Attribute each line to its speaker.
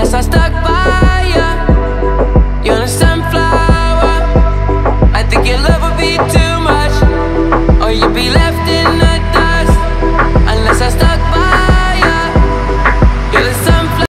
Speaker 1: unless I stuck by ya. You're a sunflower. I think your love would be too much, or you'd be left in the dark.